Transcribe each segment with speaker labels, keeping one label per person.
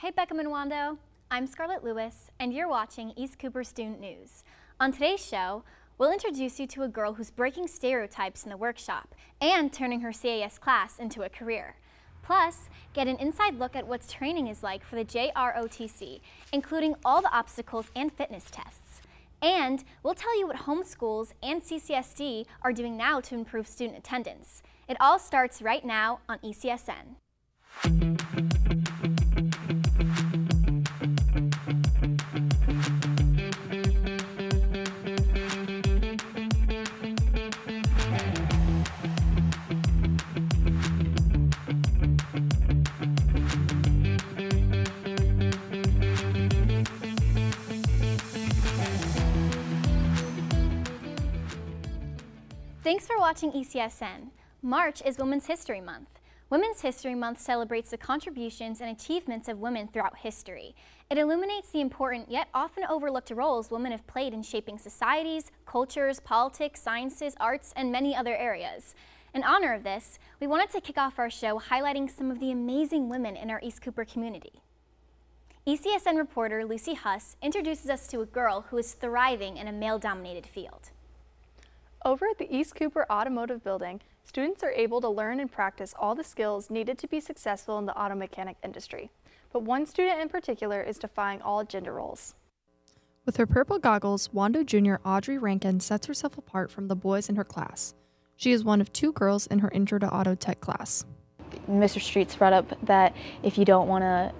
Speaker 1: Hey Beckham and Wando, I'm Scarlett Lewis, and you're watching East Cooper Student News. On today's show, we'll introduce you to a girl who's breaking stereotypes in the workshop and turning her CAS class into a career. Plus, get an inside look at what training is like for the JROTC, including all the obstacles and fitness tests. And we'll tell you what homeschools and CCSD are doing now to improve student attendance. It all starts right now on ECSN. Watching ECSN. March is Women's History Month. Women's History Month celebrates the contributions and achievements of women throughout history. It illuminates the important yet often overlooked roles women have played in shaping societies, cultures, politics, sciences, arts, and many other areas. In honor of this, we wanted to kick off our show highlighting some of the amazing women in our East Cooper community. ECSN reporter Lucy Huss introduces us to a girl who is thriving in a male-dominated field.
Speaker 2: Over at the East Cooper Automotive Building, students are able to learn and practice all the skills needed to be successful in the auto mechanic industry. But one student in particular is defying all gender roles.
Speaker 3: With her purple goggles, Wando Jr. Audrey Rankin sets herself apart from the boys in her class. She is one of two girls in her Intro to Auto Tech class.
Speaker 4: Mr. Streets brought up that if you don't want to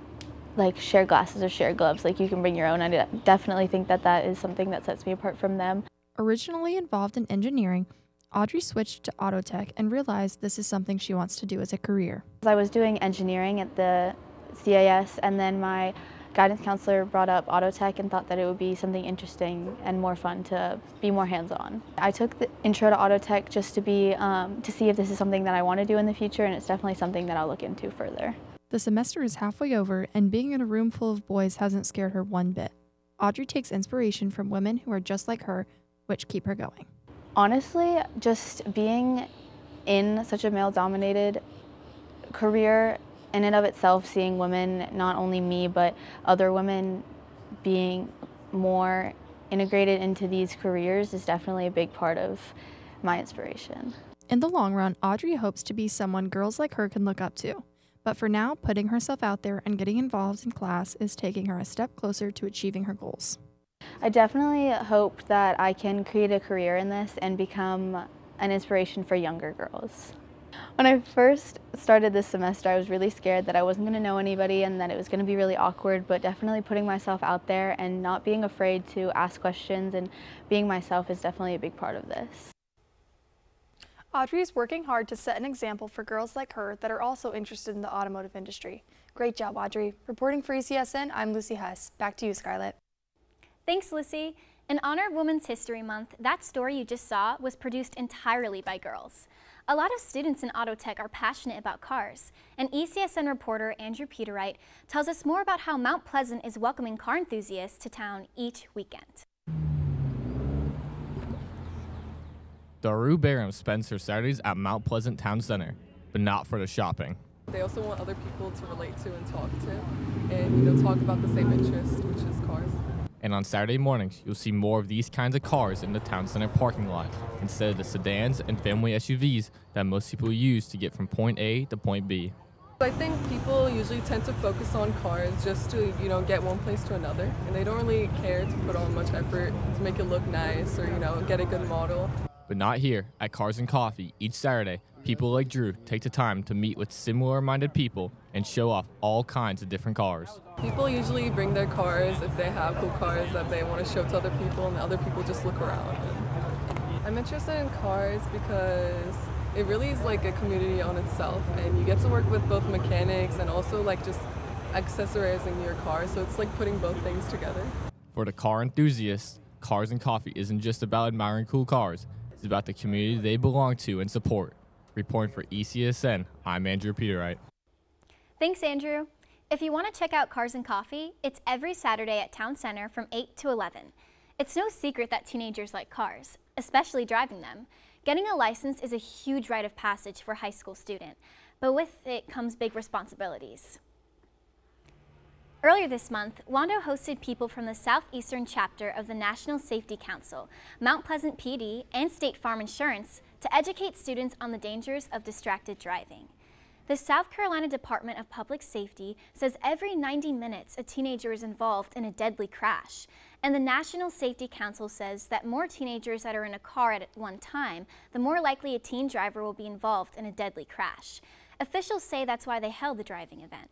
Speaker 4: like share glasses or share gloves, like you can bring your own. I definitely think that that is something that sets me apart from them.
Speaker 3: Originally involved in engineering, Audrey switched to auto tech and realized this is something she wants to do as a career.
Speaker 4: I was doing engineering at the CAS and then my guidance counselor brought up auto tech and thought that it would be something interesting and more fun to be more hands-on. I took the intro to auto tech just to be um, to see if this is something that I want to do in the future and it's definitely something that I'll look into further.
Speaker 3: The semester is halfway over and being in a room full of boys hasn't scared her one bit. Audrey takes inspiration from women who are just like her which keep her going?
Speaker 4: Honestly, just being in such a male dominated career in and of itself, seeing women, not only me, but other women being more integrated into these careers is definitely a big part of my inspiration.
Speaker 3: In the long run, Audrey hopes to be someone girls like her can look up to. But for now, putting herself out there and getting involved in class is taking her a step closer to achieving her goals.
Speaker 4: I definitely hope that I can create a career in this and become an inspiration for younger girls. When I first started this semester, I was really scared that I wasn't going to know anybody and that it was going to be really awkward, but definitely putting myself out there and not being afraid to ask questions and being myself is definitely a big part of this.
Speaker 2: Audrey is working hard to set an example for girls like her that are also interested in the automotive industry. Great job, Audrey. Reporting for ECSN, I'm Lucy Hess. Back to you, Scarlett.
Speaker 1: Thanks, Lucy. In honor of Women's History Month, that story you just saw was produced entirely by girls. A lot of students in auto tech are passionate about cars, and ECSN reporter Andrew Peterwright tells us more about how Mount Pleasant is welcoming car enthusiasts to town each weekend.
Speaker 5: Daru Barham spends her Saturdays at Mount Pleasant Town Center, but not for the shopping.
Speaker 6: They also want other people to relate to and talk to, and you know, talk about the same interest, which is cars.
Speaker 5: And on Saturday mornings, you'll see more of these kinds of cars in the town center parking lot instead of the sedans and family SUVs that most people use to get from point A to point B.
Speaker 6: I think people usually tend to focus on cars just to, you know, get one place to another, and they don't really care to put on much effort to make it look nice or, you know, get a good model.
Speaker 5: But not here. At Cars and Coffee, each Saturday, people like Drew take the time to meet with similar minded people and show off all kinds of different cars.
Speaker 6: People usually bring their cars if they have cool cars that they want to show to other people, and the other people just look around. I'm interested in cars because it really is like a community on itself, and you get to work with both mechanics and also like just accessorizing your car, so it's like putting both things together.
Speaker 5: For the car enthusiasts, Cars and Coffee isn't just about admiring cool cars, it's about the community they belong to and support. Reporting for ECSN, I'm Andrew Peterite.
Speaker 1: Thanks, Andrew. If you want to check out Cars and Coffee, it's every Saturday at Town Center from 8 to 11. It's no secret that teenagers like cars, especially driving them. Getting a license is a huge rite of passage for a high school student, but with it comes big responsibilities. Earlier this month, Wando hosted people from the southeastern chapter of the National Safety Council, Mount Pleasant PD, and State Farm Insurance to educate students on the dangers of distracted driving. The South Carolina Department of Public Safety says every 90 minutes a teenager is involved in a deadly crash. And the National Safety Council says that more teenagers that are in a car at one time, the more likely a teen driver will be involved in a deadly crash. Officials say that's why they held the driving event.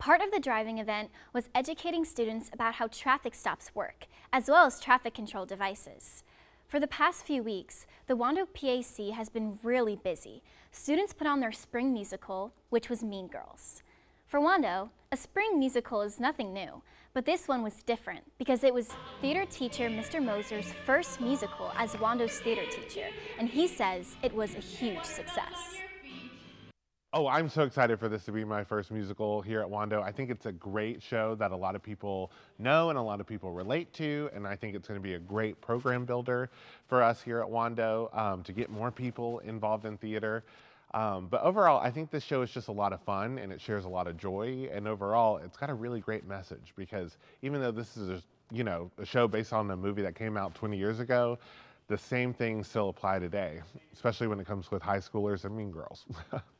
Speaker 1: Part of the driving event was educating students about how traffic stops work, as well as traffic control devices. For the past few weeks, the Wando PAC has been really busy. Students put on their spring musical, which was Mean Girls. For Wando, a spring musical is nothing new, but this one was different because it was theater teacher Mr. Moser's first musical as Wando's theater teacher, and he says it was a huge success.
Speaker 7: Oh, I'm so excited for this to be my first musical here at Wando. I think it's a great show that a lot of people know and a lot of people relate to, and I think it's going to be a great program builder for us here at Wando um, to get more people involved in theater. Um, but overall, I think this show is just a lot of fun and it shares a lot of joy. And overall, it's got a really great message because even though this is, a, you know, a show based on a movie that came out 20 years ago, the same things still apply today, especially when it comes with high schoolers and mean girls.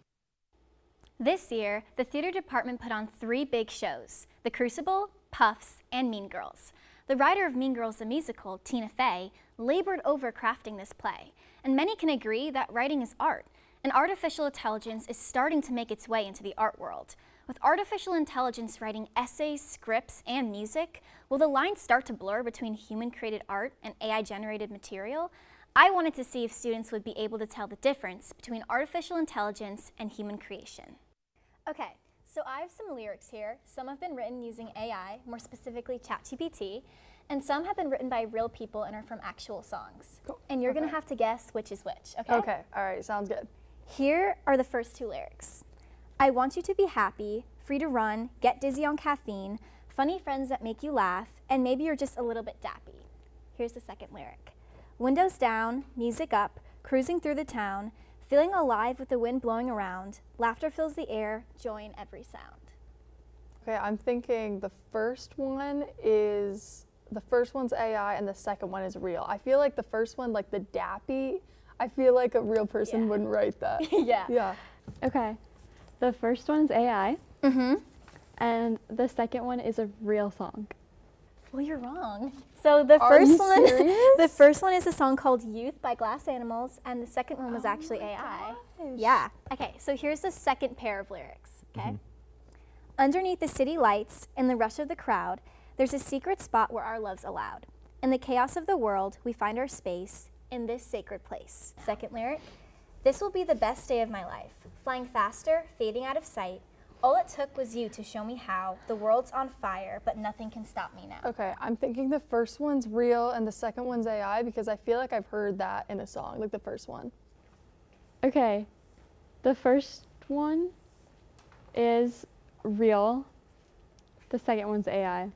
Speaker 1: This year, the theater department put on three big shows, The Crucible, Puffs, and Mean Girls. The writer of Mean Girls the musical, Tina Fey, labored over crafting this play, and many can agree that writing is art, and artificial intelligence is starting to make its way into the art world. With artificial intelligence writing essays, scripts, and music, will the lines start to blur between human-created art and AI-generated material? I wanted to see if students would be able to tell the difference between artificial intelligence and human creation. Okay, so I have some lyrics here. Some have been written using AI, more specifically ChatGPT, and some have been written by real people and are from actual songs. Cool. And you're okay. gonna have to guess which is which, okay?
Speaker 2: Okay, all right, sounds good.
Speaker 1: Here are the first two lyrics. I want you to be happy, free to run, get dizzy on caffeine, funny friends that make you laugh, and maybe you're just a little bit dappy. Here's the second lyric. Windows down, music up, cruising through the town, Feeling alive with the wind blowing around, laughter fills the air, joy in every sound.
Speaker 2: Okay, I'm thinking the first one is the first one's AI and the second one is real. I feel like the first one, like the dappy, I feel like a real person yeah. wouldn't write that.
Speaker 1: yeah.
Speaker 2: Yeah.
Speaker 8: Okay. The first one's AI.
Speaker 1: Mm-hmm.
Speaker 8: And the second one is a real song.
Speaker 1: Well, you're wrong. So the Are first one, the first one is a song called "Youth" by Glass Animals, and the second one was oh actually AI. Gosh. Yeah. Okay. So here's the second pair of lyrics. Okay. Mm -hmm. Underneath the city lights, in the rush of the crowd, there's a secret spot where our love's allowed. In the chaos of the world, we find our space in this sacred place. Second lyric. This will be the best day of my life. Flying faster, fading out of sight, all it took was you to show me how. The world's on fire, but nothing can stop me now.
Speaker 2: Okay, I'm thinking the first one's real and the second one's AI because I feel like I've heard that in a song, like the first one.
Speaker 8: Okay, the first one is real. The second one's AI.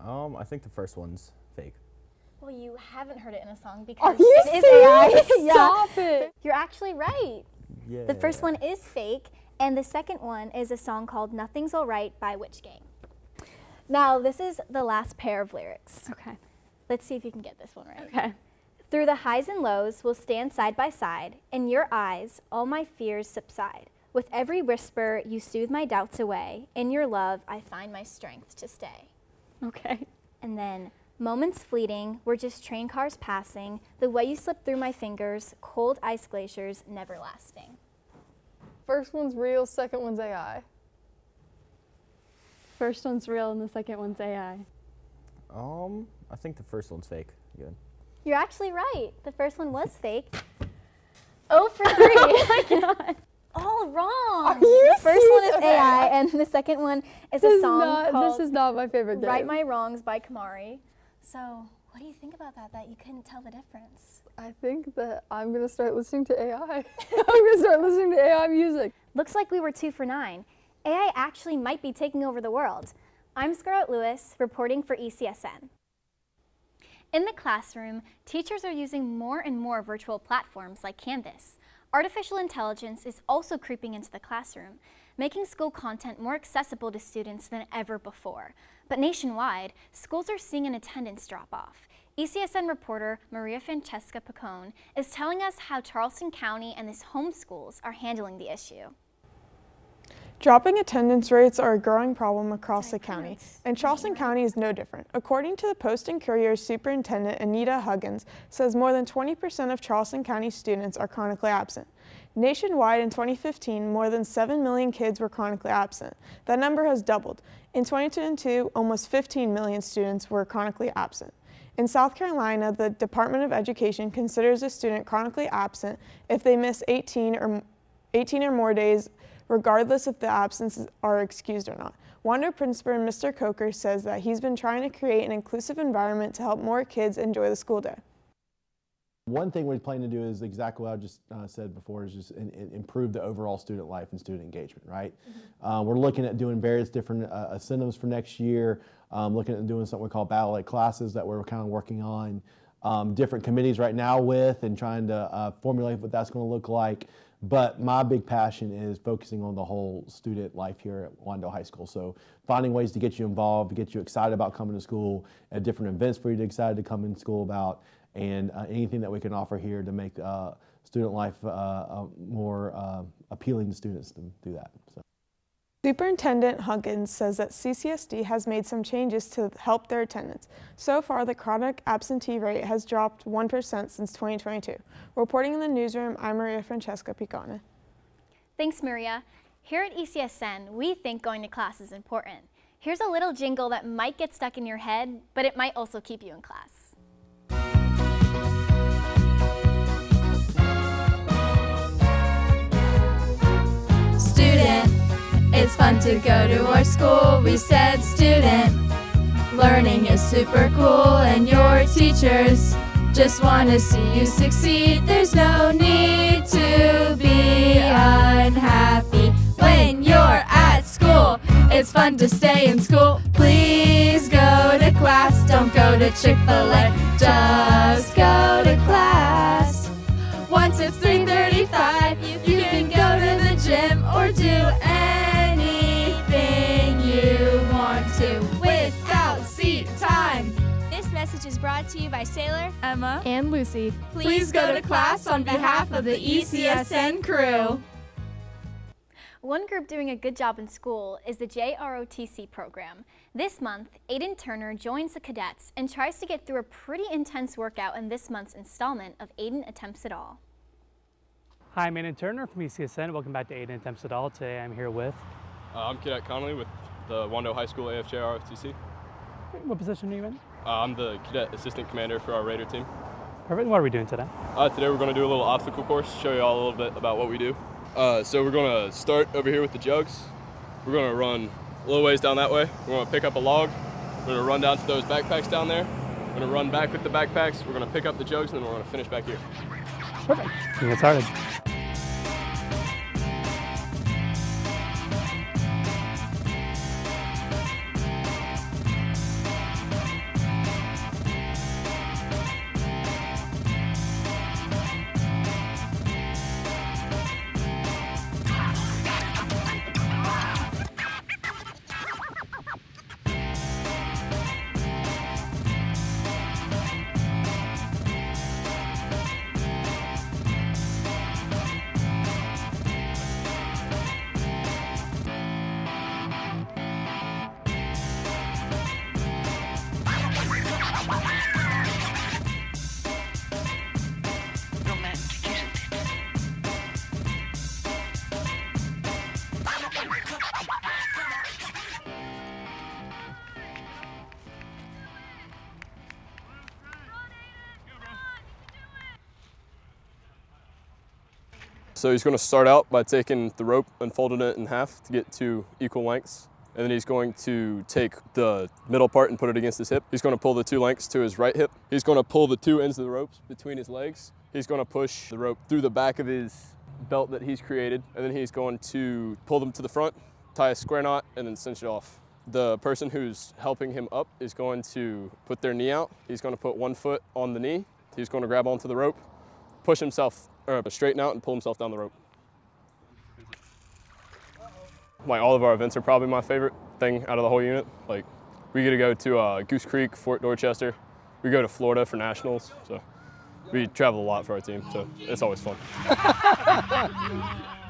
Speaker 9: Um, I think the first one's fake.
Speaker 1: Well, you haven't heard it in a song because Are it is AI.
Speaker 2: Stop yeah. it.
Speaker 1: You're actually right. Yeah. The first one is fake and the second one is a song called Nothing's Alright by Witch Gang. Now, this is the last pair of lyrics.
Speaker 8: Okay.
Speaker 1: Let's see if you can get this one right.
Speaker 8: Okay.
Speaker 1: Through the highs and lows, we'll stand side by side. In your eyes, all my fears subside. With every whisper, you soothe my doubts away. In your love, I find my strength to stay.
Speaker 8: Okay.
Speaker 1: And then, moments fleeting, we're just train cars passing. The way you slip through my fingers, cold ice glaciers, never lasting.
Speaker 2: First one's real, second one's AI.
Speaker 8: First one's real and the second one's AI.
Speaker 9: Um, I think the first one's fake. Good.
Speaker 1: You're actually right. The first one was fake. Oh for three. oh my god. All wrong.
Speaker 2: Are you
Speaker 1: the first one is okay. AI, and the second one is
Speaker 2: this
Speaker 1: a song
Speaker 2: is not,
Speaker 1: called
Speaker 2: This is not my favorite game.
Speaker 1: Right My Wrongs by Kamari. So, what do you think about that, that you couldn't tell the difference?
Speaker 2: I think that I'm going to start listening to AI. I'm going to start listening to AI music.
Speaker 1: Looks like we were two for nine. AI actually might be taking over the world. I'm Scarlett Lewis, reporting for ECSN. In the classroom, teachers are using more and more virtual platforms like Canvas. Artificial intelligence is also creeping into the classroom. making school content more accessible to students than ever before. But nationwide, schools are seeing an attendance drop off. ECSN reporter Maria Francesca Picone is telling us how Charleston County and its homeschools are handling the issue.
Speaker 10: Dropping attendance rates are a growing problem across the county, and Charleston County is no different. According to the Post and Courier Superintendent Anita Huggins, says more than 20% of Charleston County students are chronically absent. Nationwide in 2015, more than 7 million kids were chronically absent. That number has doubled. In 2022, almost 15 million students were chronically absent. In South Carolina, the Department of Education considers a student chronically absent if they miss 18 or, 18 or more days regardless if the absences are excused or not. Wando principal Mr. Coker says that he's been trying to create an inclusive environment to help more kids enjoy the school day.
Speaker 11: One thing we plan to do is exactly what I just uh, said before is just in, in improve the overall student life and student engagement, right? Mm-hmm. Uh, we're looking at doing various different uh, incentives for next year, um, looking at doing something we call ballet classes that we're kind of working on. Um, different committees right now with and trying to uh, formulate what that's going to look like. But my big passion is focusing on the whole student life here at Wando High School. So finding ways to get you involved, to get you excited about coming to school, at different events for you to excited to come in school about, and uh, anything that we can offer here to make uh, student life uh, uh more uh, appealing to students to do that. So.
Speaker 10: Superintendent Huggins says that CCSD has made some changes to help their attendance. So far, the chronic absentee rate has dropped 1% since 2022. Reporting in the newsroom, I'm Maria Francesca Picone.
Speaker 1: Thanks, Maria. Here at ECSN, we think going to class is important. Here's a little jingle that might get stuck in your head, but it might also keep you in class.
Speaker 12: It's fun to go to our school, we said student. Learning is super cool, and your teachers just want to see you succeed. There's no need to be unhappy when you're at school. It's fun to stay in school. Please go to class, don't go to Chick fil A. Just go to class.
Speaker 13: Message is brought to you by Sailor,
Speaker 12: Emma,
Speaker 8: and Lucy.
Speaker 12: Please, Please go to class on behalf of the ECSN crew.
Speaker 1: One group doing a good job in school is the JROTC program. This month, Aydann Turner joins the cadets and tries to get through a pretty intense workout in this month's installment of Aydann Attempts It All.
Speaker 14: Hi, I'm Aydann Turner from ECSN. Welcome back to Aydann Attempts It All. Today I'm here with...
Speaker 15: Uh, I'm Cadet Connolly with the Wando High School AFJROTC.
Speaker 14: What position are you in?
Speaker 15: Uh, I'm the cadet assistant commander for our Raider team.
Speaker 14: Perfect. What are we doing today?
Speaker 15: Uh, today we're going to do a little obstacle course, show you all a little bit about what we do. Uh, so we're going to start over here with the jugs. We're going to run a little ways down that way. We're going to pick up a log. We're going to run down to those backpacks down there. We're going to run back with the backpacks. We're going to pick up the jugs and then we're going to finish back here.
Speaker 14: Perfect. Get started.
Speaker 15: So he's going to start out by taking the rope and folding it in half to get two equal lengths. And then he's going to take the middle part and put it against his hip. He's going to pull the two lengths to his right hip. He's going to pull the two ends of the ropes between his legs. He's going to push the rope through the back of his belt that he's created. And then he's going to pull them to the front, tie a square knot, and then cinch it off. The person who's helping him up is going to put their knee out. He's going to put one foot on the knee. He's going to grab onto the rope, push himself or straighten out and pull himself down the rope. Like all of our events are probably my favorite thing out of the whole unit. Like we get to go to uh, Goose Creek, Fort Dorchester. We go to Florida for nationals. So we travel a lot for our team. So it's always fun.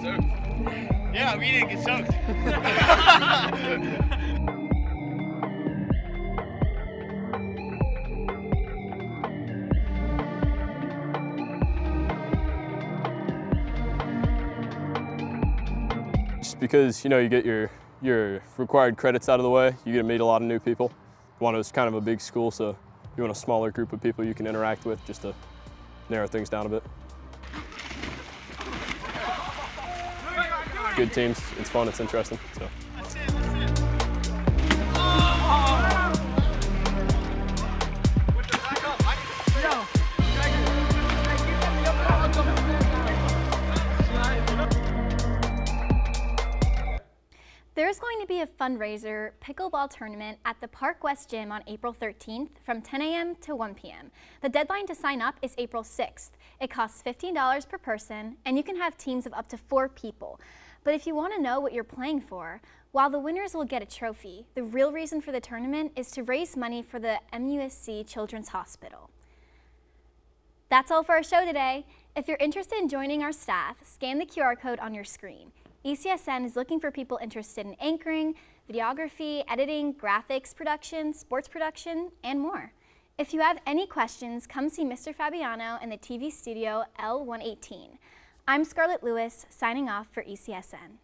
Speaker 16: Yeah,
Speaker 17: we didn't get soaked.
Speaker 15: Just because you know you get your your required credits out of the way, you get to meet a lot of new people. Wando's kind of a big school, so you want a smaller group of people you can interact with just to narrow things down a bit. Good teams, it's fun, it's interesting. So.
Speaker 1: There's going to be a fundraiser pickleball tournament at the Park West Gym on April 13th from 10 a.m. to 1 p.m. The deadline to sign up is April 6th. It costs $15 per person, and you can have teams of up to four people. But if you want to know what you're playing for, while the winners will get a trophy, the real reason for the tournament is to raise money for the MUSC Children's Hospital. That's all for our show today. If you're interested in joining our staff, scan the QR code on your screen. ECSN is looking for people interested in anchoring, videography, editing, graphics production, sports production, and more. If you have any questions, come see Mr. Fabiano in the TV studio L118. I'm Scarlett Lewis, signing off for ECSN.